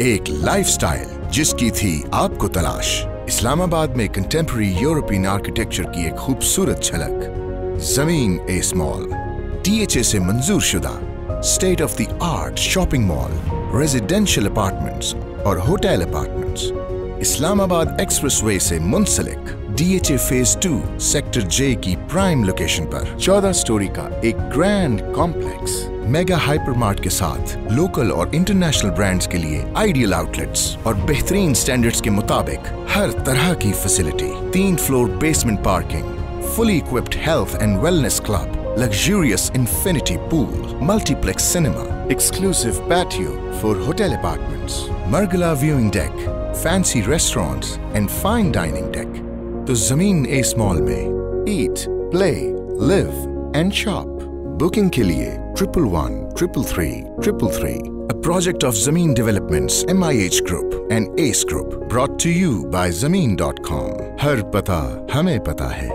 एक लाइफस्टाइल जिसकी थी आपको तलाश। इस्लामाबाद में कंटेम्प्रेरी यूरोपियन आर्किटेक्चर की एक खूबसूरत झलक। ज़मीन ए स्मॉल टीएचए से मंजूर शुदा state of the art shopping mall residential apartments और होटल अपार्टमेंट्स इस्लामाबाद एक्सप्रेसवे से मुंसलिक। DHA phase two sector J की प्राइम लोकेशन पर 14 स्टोरी का एक ग्रैंड कॉम्प्लेक्स मेगा हाइपरमार्ट के साथ लोकल और इंटरनेशनल ब्रांड्स के लिए आइडियल आउटलेट्स और बेहतरीन स्टैंडर्ड्स के मुताबिक हर तरह की फैसिलिटी तीन floor basement parking fully equipped health and wellness club, luxurious infinity pool, multiplex cinema, exclusive patio for hotel apartments, Margala viewing deck, fancy restaurants and fine dining deck. तो जमीन ए small में eat play live and shop booking के लिए triple one triple three triple three A project of Zameen Developments, MIH Group and ACE Group brought to you by Zameen.com. हर पता हमें पता है